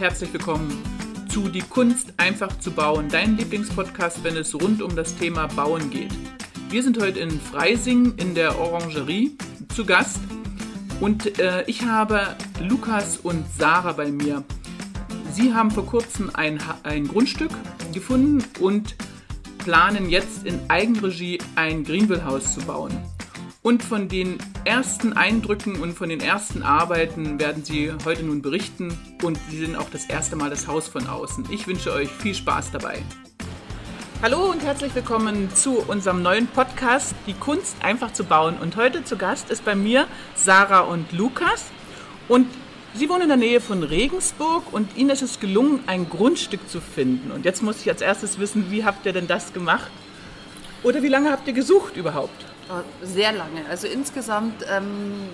herzlich willkommen zu Die Kunst einfach zu bauen, dein Lieblingspodcast, wenn es rund um das Thema Bauen geht. Wir sind heute in Freising in der Orangerie zu Gast und äh, ich habe Lukas und Sarah bei mir. Sie haben vor kurzem ein, ein Grundstück gefunden und planen jetzt in Eigenregie ein Greenville-Haus zu bauen. Und von den ersten Eindrücken und von den ersten Arbeiten werden Sie heute nun berichten und Sie sehen auch das erste Mal das Haus von außen. Ich wünsche euch viel Spaß dabei. Hallo und herzlich willkommen zu unserem neuen Podcast Die Kunst einfach zu bauen. Und heute zu Gast ist bei mir Sarah und Lukas. Und Sie wohnen in der Nähe von Regensburg und Ihnen ist es gelungen, ein Grundstück zu finden. Und jetzt muss ich als erstes wissen, wie habt ihr denn das gemacht? Oder wie lange habt ihr gesucht überhaupt? Sehr lange. Also insgesamt, ähm,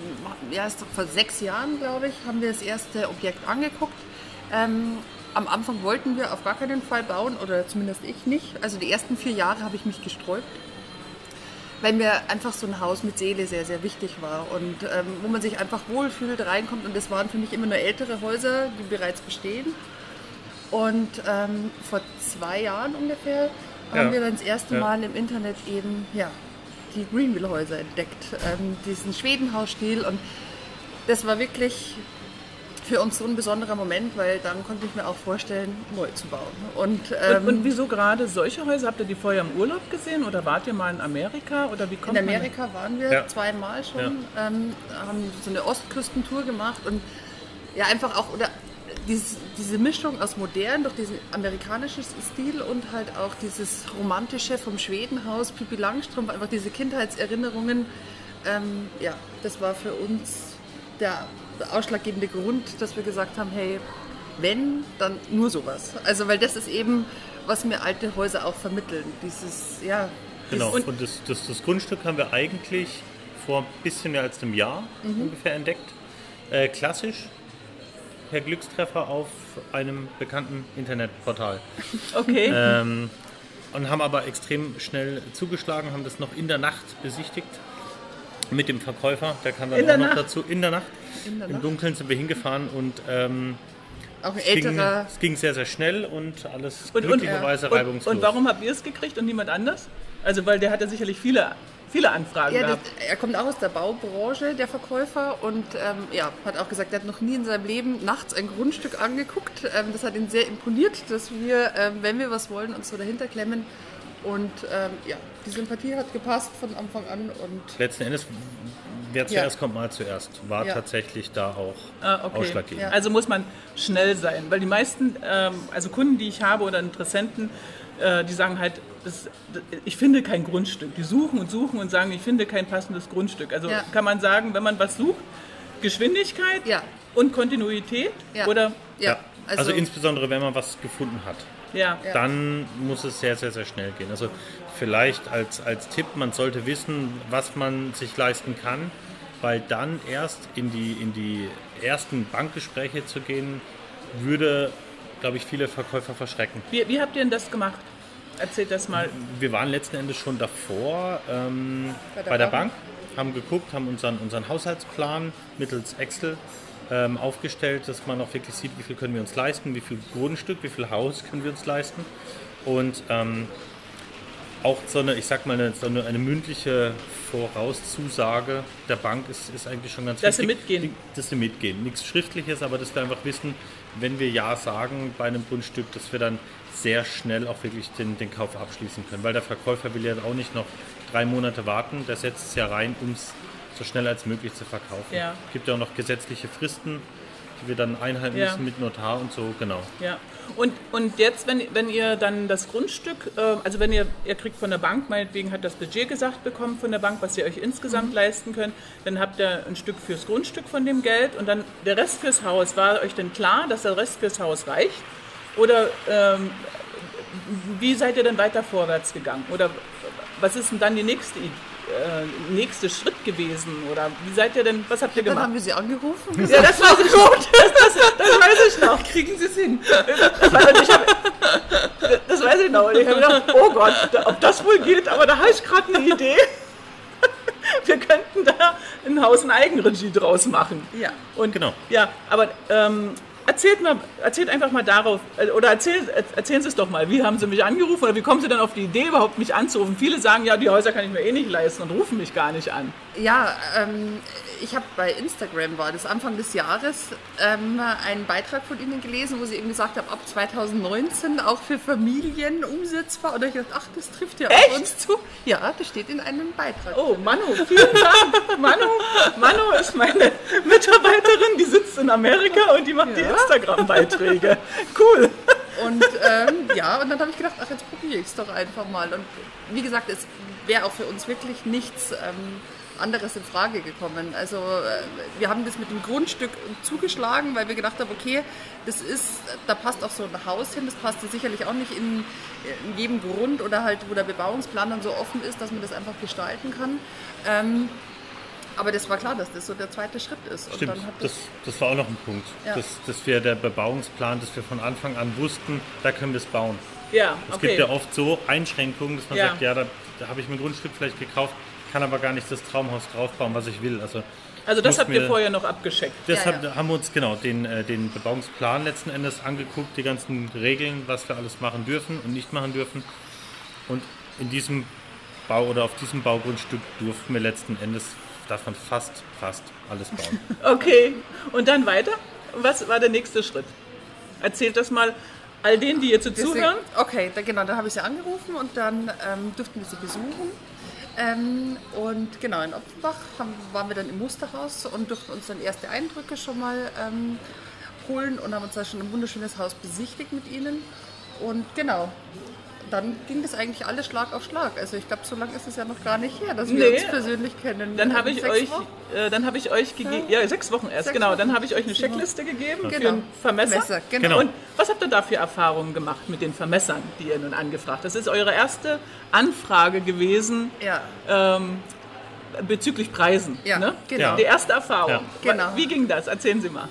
erst vor sechs Jahren, glaube ich, haben wir das erste Objekt angeguckt. Ähm, am Anfang wollten wir auf gar keinen Fall bauen, oder zumindest ich nicht. Also die ersten vier Jahre habe ich mich gesträubt, weil mir einfach so ein Haus mit Seele sehr, sehr wichtig war und ähm, wo man sich einfach wohlfühlt, reinkommt. Und das waren für mich immer nur ältere Häuser, die bereits bestehen. Und ähm, vor zwei Jahren ungefähr ja. haben wir dann das erste ja. Mal im Internet eben ja, die Greenville-Häuser entdeckt, ähm, diesen Schwedenhausstil. Und das war wirklich für uns so ein besonderer Moment, weil dann konnte ich mir auch vorstellen, neu zu bauen. Und, ähm, und, und, wieso gerade solche Häuser? Habt ihr die vorher im Urlaub gesehen oder wart ihr mal in Amerika? Oder wie kommt in Amerika man? waren wir ja. zweimal schon, ja. ähm, haben so eine Ostküstentour gemacht und ja, einfach auch, oder dieses, diese Mischung aus modern durch diesen amerikanischen Stil und halt auch dieses romantische vom Schwedenhaus, Pippi Langstrumpf, einfach diese Kindheitserinnerungen. Ähm, ja, das war für uns der ausschlaggebende Grund, dass wir gesagt haben, hey, wenn, dann nur sowas. Also weil das ist eben, was mir alte Häuser auch vermitteln. Dieses, ja. Genau, und, und das, das, das, Grundstück haben wir eigentlich vor ein bisschen mehr als einem Jahr mhm. ungefähr entdeckt. Äh, klassisch, per Glückstreffer auf einem bekannten Internetportal. Okay. Ähm, und haben aber extrem schnell zugeschlagen, haben das noch in der Nacht besichtigt mit dem Verkäufer. Der kam dann in auch noch Nacht? dazu. In der Nacht. In der Im Dunkeln sind wir hingefahren und ähm, auch ein es älterer. Ging, es ging sehr, sehr schnell und alles und, glücklicherweise und, reibungslos. Und, und warum habt ihr es gekriegt und niemand anders? Also, weil der hatte sicherlich viele viele Anfragen ja, gehabt. Das, er kommt auch aus der Baubranche, der Verkäufer, und ähm, ja, hat auch gesagt, er hat noch nie in seinem Leben nachts ein Grundstück angeguckt. Ähm, das hat ihn sehr imponiert, dass wir, ähm, wenn wir was wollen, uns so dahinter klemmen. Und ähm, ja, die Sympathie hat gepasst von Anfang an. Und Letzten Endes, wer zuerst ja. kommt, mal zuerst, war ja. tatsächlich da auch ah, okay. ausschlaggebend. Ja. Also muss man schnell sein, weil die meisten, ähm, also Kunden, die ich habe oder Interessenten, äh, die sagen halt, das, ich finde kein Grundstück. Die suchen und suchen und sagen, ich finde kein passendes Grundstück. Also ja. kann man sagen, wenn man was sucht, Geschwindigkeit ja. und Kontinuität ja. oder ja. Also, also, insbesondere, wenn man was gefunden hat, ja. dann muss es sehr, sehr, sehr schnell gehen. Also vielleicht als, als Tipp, man sollte wissen, was man sich leisten kann, weil dann erst in die, in die ersten Bankgespräche zu gehen, würde, glaube ich, viele Verkäufer verschrecken. Wie, wie habt ihr denn das gemacht? Erzählt das mal. Wir waren letzten Endes schon davor ähm, bei, der, bei der Bank. Bank, haben geguckt, haben unseren, unseren Haushaltsplan mittels Excel ähm, aufgestellt, dass man auch wirklich sieht, wie viel können wir uns leisten, wie viel Grundstück, wie viel Haus können wir uns leisten. Und ähm, auch so eine, ich sag mal, eine, so eine, eine, mündliche Vorauszusage der Bank ist, ist eigentlich schon ganz dass wichtig. Dass sie mitgehen. Dass sie mitgehen. Nichts Schriftliches, aber dass wir einfach wissen, wenn wir Ja sagen bei einem Grundstück, dass wir dann sehr schnell auch wirklich den, den Kauf abschließen können. Weil der Verkäufer will ja auch nicht noch drei Monate warten, der setzt es ja rein, um es so schnell als möglich zu verkaufen. Ja. Es gibt ja auch noch gesetzliche Fristen, die wir dann einhalten ja. müssen mit Notar und so, genau. Ja. Und, und jetzt, wenn, wenn ihr dann das Grundstück, äh, also wenn ihr, ihr kriegt von der Bank, meinetwegen hat das Budget gesagt bekommen von der Bank, was ihr euch insgesamt mhm. leisten könnt, dann habt ihr ein Stück fürs Grundstück von dem Geld und dann der Rest fürs Haus. War euch denn klar, dass der Rest fürs Haus reicht? Oder ähm, wie seid ihr denn weiter vorwärts gegangen? Oder was ist denn dann die nächste Idee? Äh, nächste Schritt gewesen? Oder wie seid ihr denn, was habt ihr gemacht? Dann haben wir sie angerufen. Ja, das weiß ich gut. Das, das, das weiß ich noch. Kriegen sie es hin? Das, hab, das weiß ich noch. Und ich habe gedacht, oh Gott, ob das wohl geht, aber da habe ich gerade eine Idee. Wir könnten da ein Haus in Eigenregie draus machen. Ja. Und, genau. Ja, aber ähm, erzählt, mal, erzählt einfach mal darauf, äh, oder erzähl, erzählen Sie es doch mal. Wie haben Sie mich angerufen oder wie kommen Sie dann auf die Idee, überhaupt mich anzurufen? Viele sagen, ja, die Häuser kann ich mir eh nicht leisten und rufen mich gar nicht an. Ja, ähm, ich habe bei Instagram, war das Anfang des Jahres, ähm, einen Beitrag von Ihnen gelesen, wo Sie eben gesagt haben, ab 2019 auch für Familien umsetzbar. Oder ich dachte, ach, das trifft ja Echt? auf uns zu. Ja, das steht in einem Beitrag. Oh, Manu, vielen Dank. Manu, Manu ist meine Mitarbeiterin, die sitzt in Amerika und die macht die Ja. Instagram-Beiträge. Cool. Und ähm, ja, und dann habe ich gedacht, ach, jetzt probiere ich es doch einfach mal. Und wie gesagt, es wäre auch für uns wirklich nichts ähm, anderes in Frage gekommen. Also äh, wir haben das mit dem Grundstück zugeschlagen, weil wir gedacht haben, okay, das ist, da passt auch so ein Haus hin, das passt ja sicherlich auch nicht in, in jedem Grund oder halt, wo der Bebauungsplan dann so offen ist, dass man das einfach gestalten kann. Ähm, aber das war klar, dass das so der zweite Schritt ist. Und Stimmt, dann hat das, das war auch noch ein Punkt, Ja. dass, dass wir der Bebauungsplan, dass wir von Anfang an wussten, da können wir es bauen. Ja, Es okay. gibt ja oft so Einschränkungen, dass man Ja. sagt, ja, da, da habe ich mir ein Grundstück vielleicht gekauft, kann aber gar nicht das Traumhaus draufbauen, was ich will. Also, also das habt ihr mir- vorher noch abgescheckt. Deshalb Ja, ja. haben wir uns genau den, äh, den Bebauungsplan letzten Endes angeguckt, die ganzen Regeln, was wir alles machen dürfen und nicht machen dürfen. Und in diesem Bau oder auf diesem Baugrundstück durften wir letzten Endes davon fast, fast alles bauen. Okay, und dann weiter? Was war der nächste Schritt? Erzählt das mal all denen, die jetzt so zuhören. Okay, da, genau, dann habe ich sie angerufen und dann ähm, durften wir sie besuchen. Ähm, und genau, in Opfenbach haben, waren wir dann im Musterhaus und durften uns dann erste Eindrücke schon mal ähm, holen und haben uns da schon ein wunderschönes Haus besichtigt mit ihnen. Und genau, dann ging das eigentlich alles Schlag auf Schlag. Also ich glaube, so lange ist es ja noch gar nicht her, dass wir Nee. uns persönlich kennen. Dann Ähm, habe ich sechs euch, äh, dann habe ich euch gegeben, ja sechs Wochen erst, Sechs genau. Wochen. Dann habe ich euch eine. Checkliste gegeben für Genau. einen Vermesser. Messer, genau. Genau. Und was habt ihr da für Erfahrungen gemacht mit den Vermessern, die ihr nun angefragt? Das ist eure erste Anfrage gewesen Ja, ähm, bezüglich Preisen. Ja, ne? genau. Die erste Erfahrung. Ja. Genau. Wie ging das? Erzählen Sie mal.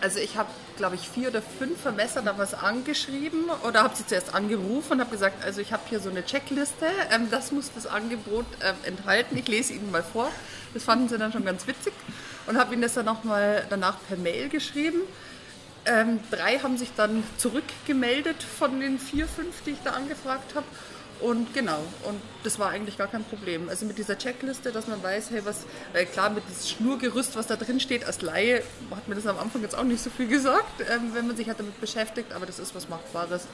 Also ich habe, glaube ich, vier oder fünf Vermesser da was angeschrieben oder habe sie zuerst angerufen und habe gesagt, also ich habe hier so eine Checkliste, ähm, das muss das Angebot ähm, enthalten. Ich lese Ihnen mal vor. Das fanden sie dann schon ganz witzig und habe ihnen das dann nochmal danach per Mail geschrieben. Ähm, drei haben sich dann zurückgemeldet von den vier, fünf, die ich da angefragt habe. Und genau, und das war eigentlich gar kein Problem. Also mit dieser Checkliste, dass man weiß, hey, was, weil klar, mit diesem Schnurgerüst, was da drin steht, als Laie, hat mir das am Anfang jetzt auch nicht so viel gesagt, ähm, wenn man sich halt damit beschäftigt, aber das ist was Machbares.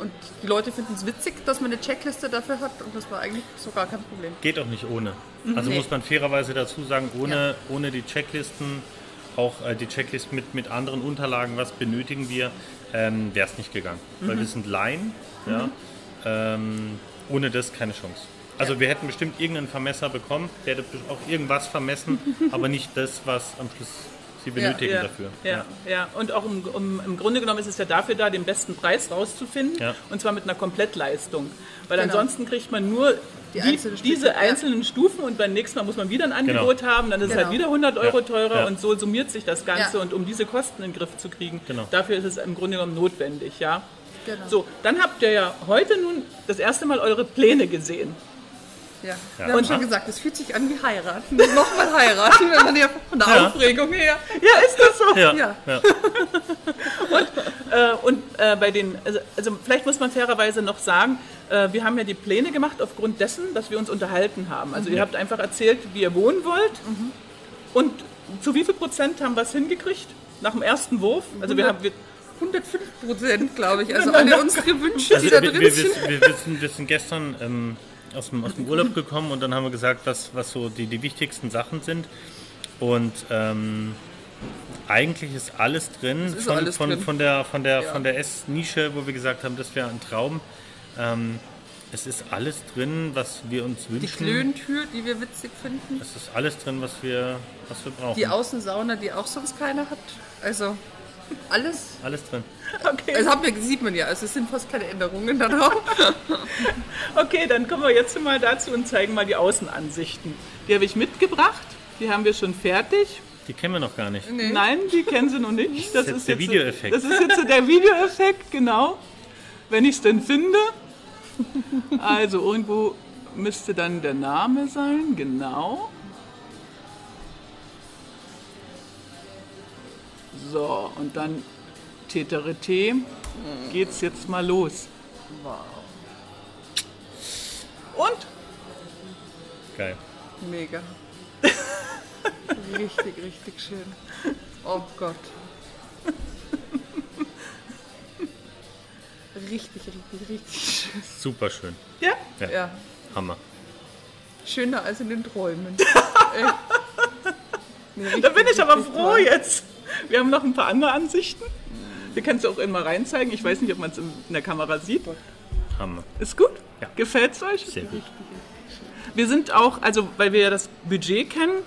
Und die Leute finden es witzig, dass man eine Checkliste dafür hat und das war eigentlich so gar kein Problem. Geht auch nicht ohne. Also Nee. muss man fairerweise dazu sagen, ohne, ohne die Checklisten, auch äh, die Checklist mit, mit anderen Unterlagen, was benötigen wir, ähm, wäre es nicht gegangen. Weil wir sind Laien, ja. Ähm, ohne das keine Chance. Also wir hätten bestimmt irgendeinen Vermesser bekommen, der hätte auch irgendwas vermessen, aber nicht das, was am Schluss sie benötigen ja, dafür. Ja, ja. Und auch im, um, im Grunde genommen ist es ja dafür da, den besten Preis rauszufinden. Ja. Und zwar mit einer Komplettleistung. Weil Genau. ansonsten kriegt man nur Die die einzelnen Stücke, diese ja. einzelnen Stufen und beim nächsten Mal muss man wieder ein Angebot haben. Dann ist es Genau. halt wieder 100 Euro teurer Ja. und so summiert sich das Ganze. Ja. Und um diese Kosten in den Griff zu kriegen, Genau. dafür ist es im Grunde genommen notwendig. Ja? Genau. So, dann habt ihr ja heute nun das erste Mal eure Pläne gesehen. Ja. Ja. Wir haben Und- schon gesagt, es fühlt sich an wie heiraten. Nochmal heiraten, wenn man ja von der Ja. Aufregung her. Ja, ist das so? Ja, Ja. ja. Äh, und äh, bei den, also, also vielleicht muss man fairerweise noch sagen, äh, wir haben ja die Pläne gemacht aufgrund dessen, dass wir uns unterhalten haben. Also ihr habt einfach erzählt, wie ihr wohnen wollt. Und zu wie viel Prozent haben wir es hingekriegt? Nach dem ersten Wurf? Also wir haben, wir, 105 Prozent, glaube ich. Also alle unsere Wünsche, Also die da wir, drin wir, sind. wir, wir, sind, wir sind gestern ähm, aus, dem, aus dem Urlaub gekommen und dann haben wir gesagt, was, was so die, die wichtigsten Sachen sind. Und ähm, eigentlich ist alles drin, ist von, alles von, drin. von der, von der, Ja. von der Essnische, wo wir gesagt haben, das wäre ein Traum. Ähm, es ist alles drin, was wir uns Die wünschen. Klöntür, die wir witzig finden. Es ist alles drin, was wir, was wir brauchen. Die Außensauna, die auch sonst keiner hat. Also alles. alles drin. okay, Das haben wir, sieht man ja. Also es sind fast keine Änderungen da drauf. okay, dann kommen wir jetzt mal dazu und zeigen mal die Außenansichten. Die habe ich mitgebracht, die haben wir schon fertig. Die kennen wir noch gar nicht. Nee. Nein, die kennen sie noch nicht. Das, ist ist der jetzt- Videoeffekt. Das ist jetzt der Videoeffekt, genau. Wenn ich es denn finde. Also irgendwo müsste dann der Name sein, genau. So, und dann Teterete geht's jetzt mal los. Wow. Und? Geil. Mega. richtig, richtig schön. Oh Gott. Richtig, richtig, richtig schön. Super schön. Ja? Ja. Ja, Hammer. schöner als in den Träumen. Nee, Da bin ich aber froh toll. jetzt. Wir haben noch ein paar andere Ansichten. Wir können es auch immer reinzeigen. Ich weiß nicht, ob man es in der Kamera sieht. Hammer. Ist gut? Ja. Gefällt es euch? Sehr gut. Wir sind auch, also weil wir ja das Budget kennen,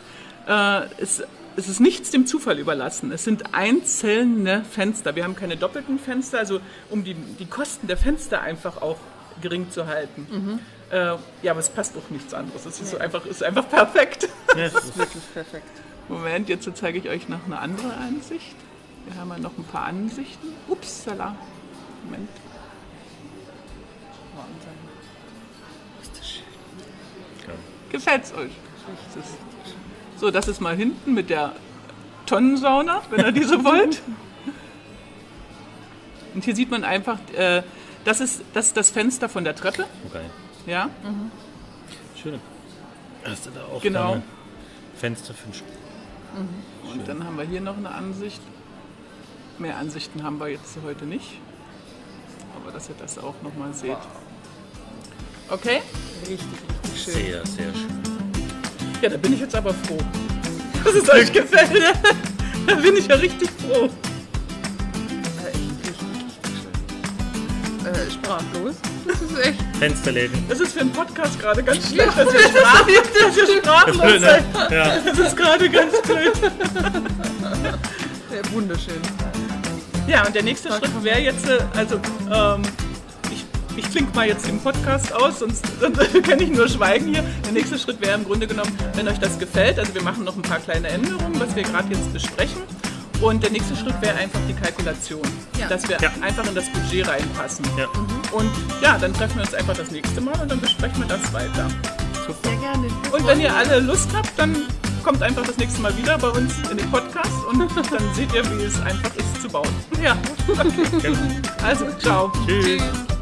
äh, es, es ist nichts dem Zufall überlassen. Es sind einzelne Fenster. Wir haben keine doppelten Fenster, also um die, die Kosten der Fenster einfach auch gering zu halten. Äh, ja, aber es passt auch nichts anderes. Es ist so einfach, ist einfach perfekt. Ja, es ist Wirklich perfekt. Moment, jetzt zeige ich euch noch eine andere Ansicht. Wir haben ja noch ein paar Ansichten. Upsala. Moment. Wahnsinn. Ist das schön. geil. Gefällt's euch? Das so, das ist mal hinten mit der Tonnensauna, wenn ihr diese wollt. Und hier sieht man einfach, äh, das, ist, das ist das Fenster von der Treppe. Okay. Ja, Schön. Hast du da auch Genau. Fenster für den Sch und dann haben wir hier noch eine Ansicht. Mehr Ansichten haben wir jetzt heute nicht. Aber dass ihr das auch nochmal seht. Okay? Richtig, richtig schön. Sehr, sehr schön. Ja, da bin ich jetzt aber froh. Dass es euch gefällt. Da bin ich ja richtig froh. Äh. Äh, sprachlos. Das ist echt. Fensterläden. Das ist für einen Podcast gerade ganz schlecht, dass wir, sprach, dass wir sprachlos Blöd, ne? sind. Ja. Das ist gerade ganz blöd. Äh, wunderschön. Ja, und der nächste Schritt wäre jetzt, äh, also ähm, ich, ich klinge mal jetzt den Podcast aus, sonst, sonst kann ich nur schweigen hier. Der nächste Schritt wäre im Grunde genommen, wenn euch das gefällt, also wir machen noch ein paar kleine Änderungen, was wir gerade jetzt besprechen. Und der nächste Schritt wäre einfach die Kalkulation, Ja. dass wir Ja. einfach in das Budget reinpassen. Ja. Und ja, dann treffen wir uns einfach das nächste Mal und dann besprechen wir das weiter. Sehr gerne. Und wenn ihr alle Lust habt, dann kommt einfach das nächste Mal wieder bei uns in den Podcast und dann seht ihr, wie es einfach ist zu bauen. Ja, okay. Genau. Also, ciao. Tschüss. Tschüss.